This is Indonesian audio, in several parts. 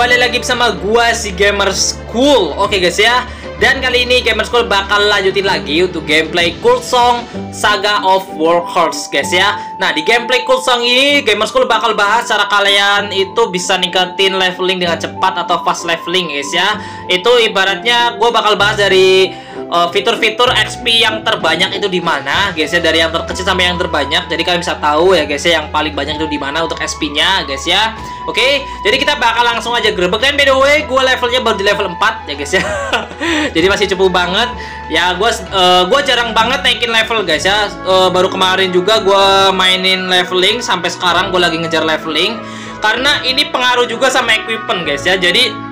kembali lagi bersama gua si Gamer School. Oke guys ya. Dan kali ini Gamer School bakal lanjutin lagi untuk gameplay Cool Song Saga of Warhorse guys ya. Nah, di gameplay Cool Song ini Gamer School bakal bahas cara kalian itu bisa ningkatin leveling dengan cepat atau fast leveling guys ya. Itu ibaratnya gua bakal bahas dari uh, fitur-fitur XP yang terbanyak itu di mana? Guys ya dari yang terkecil sampai yang terbanyak. Jadi kalian bisa tahu ya guys ya yang paling banyak itu di mana untuk XP-nya guys ya. Oke jadi kita bakal langsung aja grebek dan by the way gue levelnya baru di level 4 ya guys ya. Jadi masih cukup banget. Ya gue uh, gue jarang banget naikin level guys ya. Uh, baru kemarin juga gue mainin leveling. Sampai sekarang gue lagi ngejar leveling. Karena ini pengaruh juga sama equipment guys ya. Jadi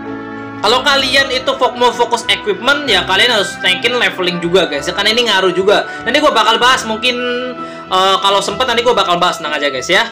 kalau kalian itu mau fokus equipment ya kalian harus naikin leveling juga guys. Ya karena ini ngaruh juga. Nanti gue bakal bahas mungkin uh, kalau sempat nanti gue bakal bahas. Tenang aja guys ya.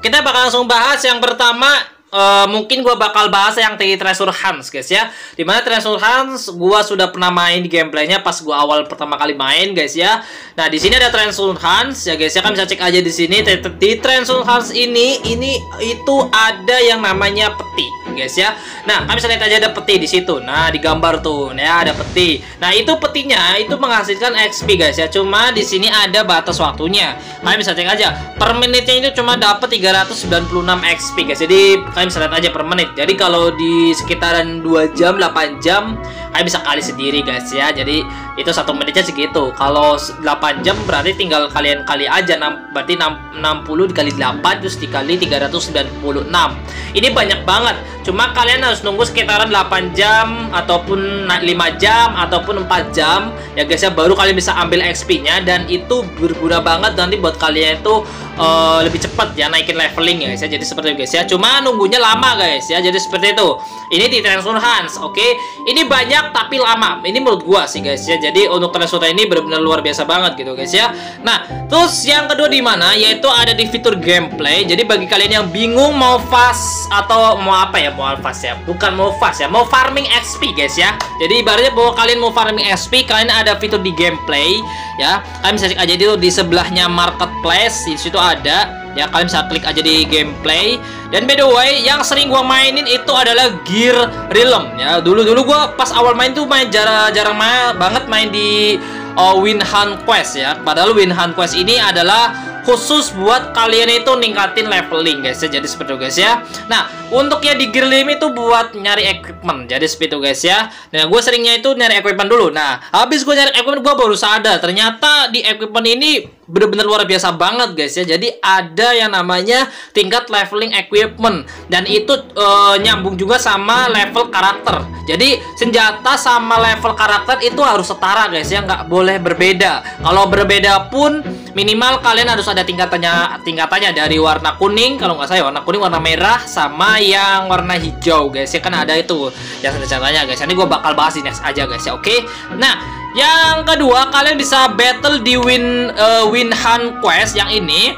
Kita bakal langsung bahas yang pertama Uh, mungkin gue bakal bahas yang di Treasure Hans guys ya. Di mana Treasure Hans gue sudah pernah main di gameplaynya pas gue awal pertama kali main guys ya. Nah di sini ada Treasure Hans ya guys ya. Kan bisa cek aja di sini. Di Treasure Hans ini ini itu ada yang namanya peti guys ya. Nah, kami bisa lihat aja ada peti di situ. Nah, di gambar tuh, ya ada peti. Nah, itu petinya itu menghasilkan XP guys ya. Cuma di sini ada batas waktunya. Kalian bisa cek aja. Per menitnya itu cuma dapat 396 XP guys. Jadi, kalian bisa lihat aja per menit. Jadi, kalau di sekitaran 2 jam, 8 jam, kalian bisa kali sendiri guys ya. Jadi, itu satu menitnya segitu. Kalau 8 jam berarti tinggal kalian kali aja. Berarti 60 dikali 8 terus dikali 396. Ini banyak banget. Cuma kalian harus nunggu sekitaran 8 jam ataupun 5 jam ataupun 4 jam ya guys ya baru kalian bisa ambil XP-nya dan itu berguna banget nanti buat kalian itu uh, lebih cepat ya naikin leveling ya guys ya. Jadi seperti itu guys ya. Cuma nunggunya lama guys ya. Jadi seperti itu. Ini di Transfer Hans, oke. Okay? Ini banyak tapi lama. Ini menurut gua sih guys ya. Jadi untuk transfer ini benar-benar luar biasa banget gitu guys ya. Nah, terus yang kedua di mana yaitu ada di fitur gameplay. Jadi bagi kalian yang bingung mau fast atau mau apa ya? Mau fast ya. Bukan mau fast ya mau farming XP guys ya. Jadi ibaratnya bahwa kalian mau farming XP kalian ada fitur di gameplay ya. Kalian bisa cek aja dulu di sebelahnya marketplace di situ ada. Ya kalian bisa klik aja di gameplay. Dan by the way yang sering gua mainin itu adalah Gear Realm ya. Dulu dulu gua pas awal main tuh main jarang jarang main, banget main di uh, Winhan Quest ya. Padahal Winhan Quest ini adalah khusus buat kalian itu ningkatin leveling guys ya. Jadi seperti itu guys ya. Nah untuk ya di gear limit itu buat nyari equipment. Jadi seperti itu guys ya. Nah gue seringnya itu nyari equipment dulu. Nah habis gue nyari equipment gue baru sadar ternyata di equipment ini bener-bener luar biasa banget guys ya. Jadi ada yang namanya tingkat leveling equipment. Dan itu uh, nyambung juga sama level karakter. Jadi senjata sama level karakter itu harus setara guys ya. Nggak boleh berbeda. Kalau berbeda pun minimal kalian harus ada tingkatannya tingkatannya dari warna kuning kalau nggak saya warna kuning warna merah sama yang warna hijau guys ya. Kan ada itu yang senjatanya guys. Ini gue bakal bahas di next aja guys ya. Oke? Okay? nah yang kedua kalian bisa battle di win uh, win hunt quest yang ini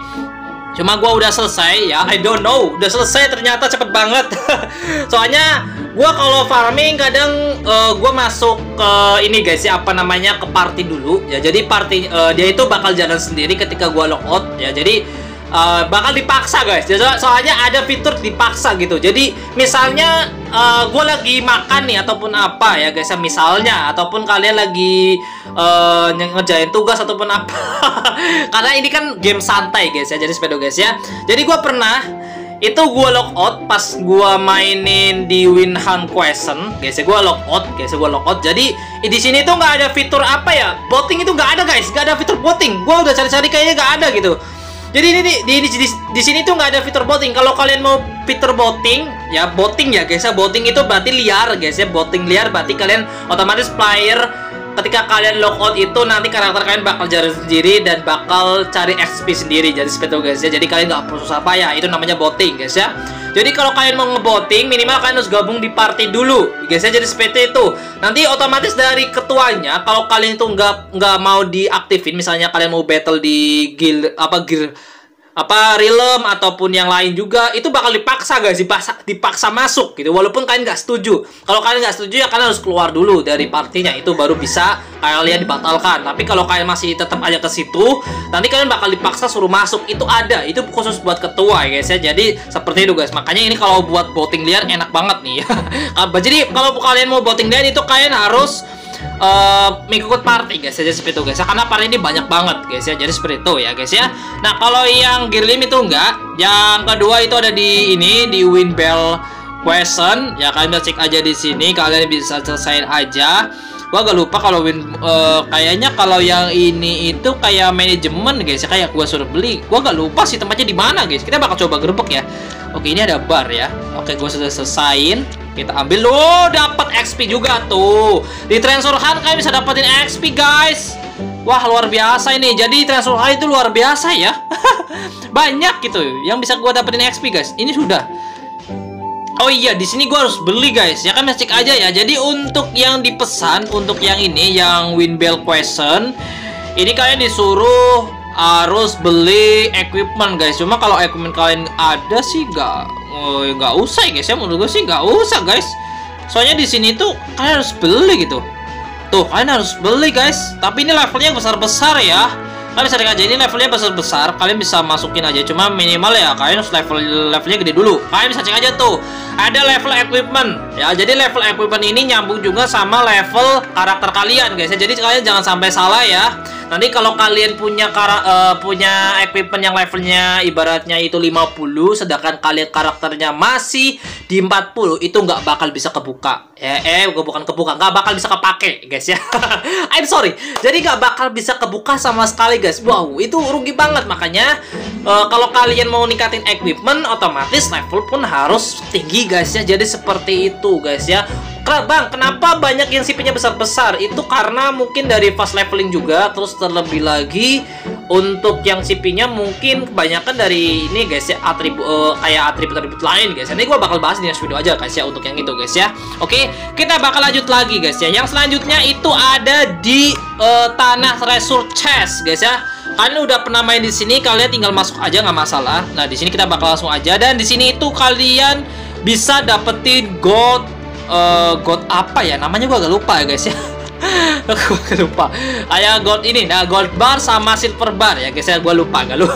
Cuma gue udah selesai ya, I don't know, udah selesai ternyata cepet banget. Soalnya gue kalau farming kadang uh, gue masuk ke ini guys ya apa namanya ke party dulu ya. Jadi party uh, dia itu bakal jalan sendiri ketika gue logout ya. Jadi uh, bakal dipaksa guys. Jadi, soalnya ada fitur dipaksa gitu. Jadi misalnya uh, gue lagi makan nih ataupun apa ya guys ya misalnya ataupun kalian lagi uh, ngerjain tugas ataupun apa. Karena ini kan game santai guys ya. Jadi sepeda guys ya. Jadi gue pernah itu gue logout pas gue mainin di Winhan Question guys ya gue logout guys ya gue logout jadi di sini tuh nggak ada fitur apa ya voting itu nggak ada guys nggak ada fitur voting gue udah cari-cari kayaknya nggak ada gitu jadi ini di di, di, di sini tuh nggak ada fitur botting. Kalau kalian mau fitur botting, ya botting ya guys ya. Botting itu berarti liar guys ya. Botting liar berarti kalian otomatis player ketika kalian logout itu nanti karakter kalian bakal jalan sendiri dan bakal cari XP sendiri jadi seperti itu guys ya. Jadi kalian nggak perlu susah payah itu namanya botting guys ya. Jadi kalau kalian mau ngeboting minimal kalian harus gabung di party dulu guys ya. Jadi seperti itu. Nanti otomatis dari ketuanya kalau kalian itu nggak nggak mau diaktifin misalnya kalian mau battle di guild apa guild apa Realm ataupun yang lain juga itu bakal dipaksa guys dipaksa dipaksa masuk gitu. Walaupun kalian nggak setuju. Kalau kalian nggak setuju ya kalian harus keluar dulu dari partinya. Itu baru bisa kalian dibatalkan. Tapi kalau kalian masih tetap aja ke situ nanti kalian bakal dipaksa suruh masuk. Itu ada. Itu khusus buat ketua ya guys ya. Jadi seperti itu guys. Makanya ini kalau buat voting liar enak banget nih. Jadi kalau kalian mau voting liar itu kalian harus uh, mengikut party guys jadi seperti itu guys ya. Karena party ini banyak banget guys ya. Jadi seperti itu ya guys ya. Nah kalau yang Girlim itu enggak. Yang kedua itu ada di ini di Winbell Question ya kalian bisa cek aja di sini. Kalian bisa selesaiin aja. Gua agak lupa kalau win uh, kayaknya kalau yang ini itu kayak manajemen guys ya. Kayak gua suruh beli. Gua agak lupa sih tempatnya di mana guys. Kita bakal coba gerbek ya. Oke ini ada bar ya. Oke gua sudah selesaiin kita ambil loh dapat XP juga tuh di transfer hunt kalian bisa dapetin XP guys Wah luar biasa ini. Jadi transfer hunt itu luar biasa ya. Banyak gitu yang bisa gua dapetin XP guys. Ini sudah. Oh iya, di sini gua harus beli guys. Ya kan cek aja ya. Jadi untuk yang dipesan, untuk yang ini, yang Winbell Question, ini kalian disuruh harus beli equipment guys. Cuma kalau equipment kalian ada sih nggak oh, nggak usah ya guys ya. Menurut gue sih nggak usah guys. Soalnya di sini tuh kalian harus beli gitu. Tuh, kalian harus beli guys. Tapi ini levelnya besar-besar ya kalian bisa aja ini levelnya besar besar kalian bisa masukin aja cuma minimal ya kalian harus level levelnya gede dulu kalian bisa cek aja tuh ada level equipment ya jadi level equipment ini nyambung juga sama level karakter kalian guys. Ya jadi kalian jangan sampai salah ya. Nanti kalau kalian punya kara, uh, punya equipment yang levelnya ibaratnya itu 50 sedangkan kalian karakternya masih di 40 itu nggak bakal bisa kebuka. Ya eh bukan kebuka nggak bakal bisa kepake guys ya. I'm sorry. Jadi nggak bakal bisa kebuka sama sekali guys. Wow itu rugi banget. Makanya uh, kalau kalian mau ningkatin equipment otomatis level pun harus tinggi guys ya. Jadi seperti itu guys ya Bang, kenapa banyak yang CP-nya besar-besar? Itu karena mungkin dari fast leveling juga, terus terlebih lagi untuk yang CP-nya mungkin kebanyakan dari ini guys ya atribut uh, kayak atribut-atribut lain guys. Nanti gua bakal bahas di next video aja guys ya untuk yang itu guys ya. Oke, kita bakal lanjut lagi guys ya. Yang selanjutnya itu ada di uh, tanah resource chest guys ya. Kalian udah pernah main di sini, kalian tinggal masuk aja nggak masalah. Nah, di sini kita bakal langsung aja dan di sini itu kalian bisa dapetin gold uh, gold apa ya? Namanya gua agak lupa ya guys ya. Aku agak lupa. Kayak gold ini. Nah gold bar sama silver bar ya guys ya. Gua lupa gak lupa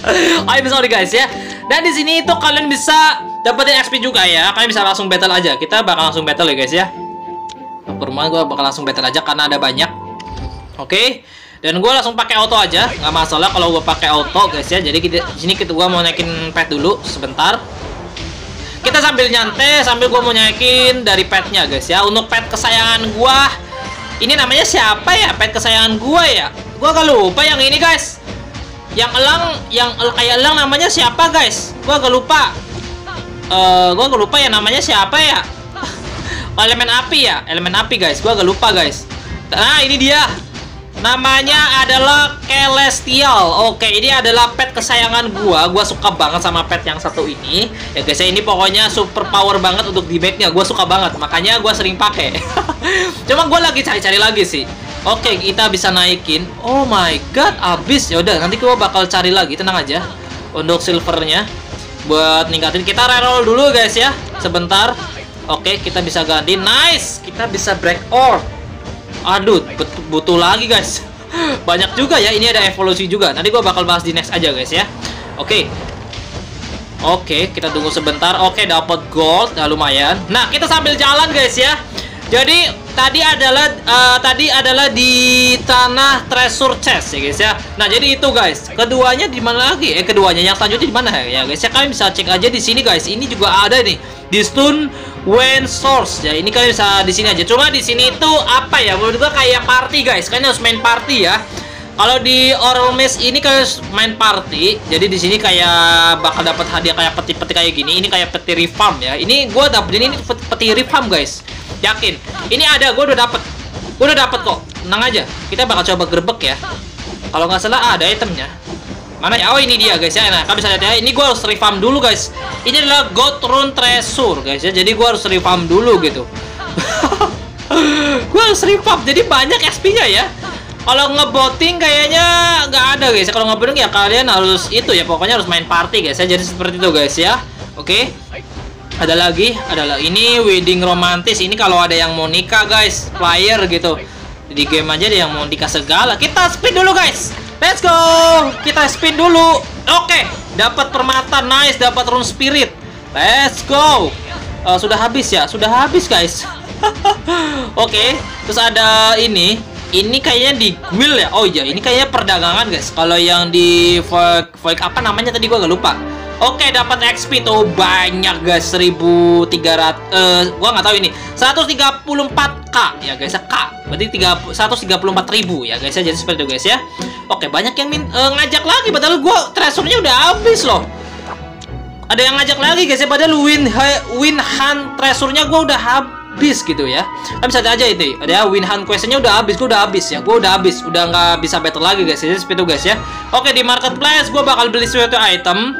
I'm sorry guys ya. Dan di sini itu kalian bisa dapetin XP juga ya. Kalian bisa langsung battle aja. Kita bakal langsung battle ya guys ya. Perumahan gua bakal langsung battle aja karena ada banyak. Oke. Okay? dan gue langsung pakai auto aja. Nggak masalah kalau gue pakai auto guys ya. Jadi kita sini kita gua mau naikin pet dulu sebentar kita sambil nyantai sambil gue mau nyakin dari petnya guys ya. Untuk pet kesayangan gue ini namanya siapa ya? Pet kesayangan gue ya? Gue agak lupa yang ini guys. Yang elang yang kayak elang namanya siapa guys? Gue agak lupa. Uh, eh, gue agak lupa ya namanya siapa ya? Elemen api ya? Elemen api guys. Gue agak lupa guys. Nah ini dia Namanya adalah Celestial. Oke, ini adalah pet kesayangan gua. Gua suka banget sama pet yang satu ini. Ya guys, ya ini pokoknya super power banget untuk di backnya. Gua suka banget, makanya gua sering pakai. Cuma gua lagi cari-cari lagi sih. Oke, kita bisa naikin. Oh my god, abis. Ya udah, nanti gua bakal cari lagi, tenang aja. Untuk silvernya buat ningkatin. Kita reroll dulu guys ya. Sebentar. Oke, kita bisa ganti. Nice. Kita bisa break orb. Aduh, butuh lagi guys. Banyak juga ya, ini ada evolusi juga. Nanti gua bakal bahas di next aja guys ya. Oke. Okay. Oke, okay, kita tunggu sebentar. Oke, okay, dapat gold, nah, lumayan. Nah, kita sambil jalan guys ya. Jadi tadi adalah uh, tadi adalah di tanah treasure chest ya guys ya. Nah, jadi itu guys. Keduanya di mana lagi? Eh, keduanya yang selanjutnya di mana ya guys ya? Kalian bisa cek aja di sini guys. Ini juga ada nih. Di stone When Source. Ya ini kalian bisa di sini aja. Cuma di sini itu apa ya? Menurut gua kayak party guys. Kalian harus main party ya. Kalau di Oral Maze ini kalian harus main party. Jadi di sini kayak bakal dapat hadiah kayak peti-peti kayak gini. Ini kayak peti reform ya. Ini gua dapet ini peti reform guys. Yakin? Ini ada gua udah dapet. Gua udah dapet kok. Tenang aja. Kita bakal coba gerbek ya. Kalau nggak salah ada itemnya Mana ya? Oh ini dia guys ya. Nah, kalian bisa lihat ya. Ini gue harus refarm dulu guys. Ini adalah God Rune Treasure guys ya. Jadi gue harus refarm dulu gitu. gue harus refarm. Jadi banyak XP-nya ya. kalau ngeboting kayaknya nggak ada guys. Kalau ngeboting ya kalian harus itu ya pokoknya harus main party guys ya. Jadi seperti itu guys ya. Oke. Ada lagi, ada. Ini wedding romantis. Ini kalau ada yang mau nikah guys, player gitu. Di game aja dia yang mau nikah segala. Kita spin dulu guys. Let's go. Kita spin dulu. Oke, dapat permata nice, dapat rune spirit. Let's go. Uh, sudah habis ya, sudah habis guys. Oke, terus ada ini. Ini kayaknya di guild ya? Oh iya ini kayaknya perdagangan guys. Kalau yang di Void, Void apa namanya? Tadi gua gak lupa. Oke dapat XP tuh banyak guys. 1300 uh, gua nggak tahu ini. 134k ya guys ya k. Berarti 3, 134 ribu ya guys ya. Jadi seperti itu guys ya oke banyak yang min, uh, ngajak lagi padahal gua treasure-nya udah habis loh. Ada yang ngajak lagi guys ya padahal win win hunt treasure-nya gua udah habis gitu ya. Kan bisa aja itu ada ya win hunt questnya udah habis gue udah habis ya gue udah habis udah nggak bisa battle lagi guys jadi seperti itu guys ya. Oke di marketplace gue bakal beli suatu item.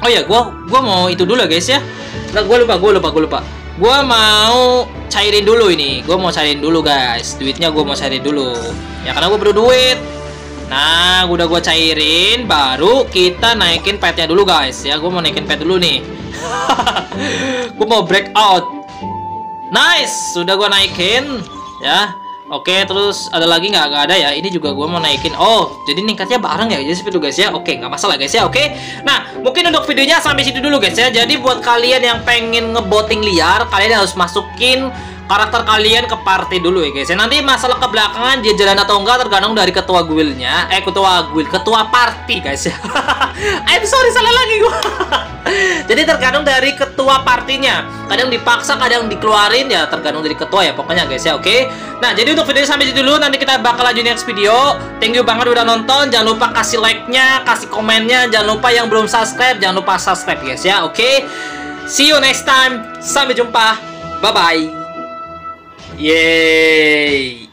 Oh ya gue gue mau itu dulu guys ya. Nah, gue lupa gue lupa gue lupa. Gue mau cairin dulu ini gue mau cairin dulu guys. Duitnya gue mau cairin dulu. Ya karena gue perlu duit Nah, udah gue cairin, baru kita naikin petnya dulu guys ya. Gue mau naikin pet dulu nih. gue mau break out. Nice, sudah gua naikin ya. Oke, terus ada lagi nggak? Nggak ada ya. Ini juga gua mau naikin. Oh, jadi ningkatnya bareng ya. Jadi seperti itu guys ya. Oke, nggak masalah guys ya. Oke. Nah, mungkin untuk videonya sampai situ dulu guys ya. Jadi buat kalian yang pengen ngeboting liar, kalian harus masukin karakter kalian ke party dulu ya guys ya. Nanti masalah kebelakangan dia jalan atau enggak tergantung dari ketua guildnya. Eh ketua guild, ketua party guys ya. I'm sorry salah lagi gua. Jadi tergantung dari ketua partinya. Kadang dipaksa, kadang dikeluarin ya tergantung dari ketua ya pokoknya guys ya. Oke. Nah, jadi untuk video sampai situ dulu nanti kita bakal lanjut next video. Thank you banget udah nonton. Jangan lupa kasih like-nya, kasih komennya. Jangan lupa yang belum subscribe, jangan lupa subscribe guys ya. Oke. See you next time. Sampai jumpa. Bye bye. Yay!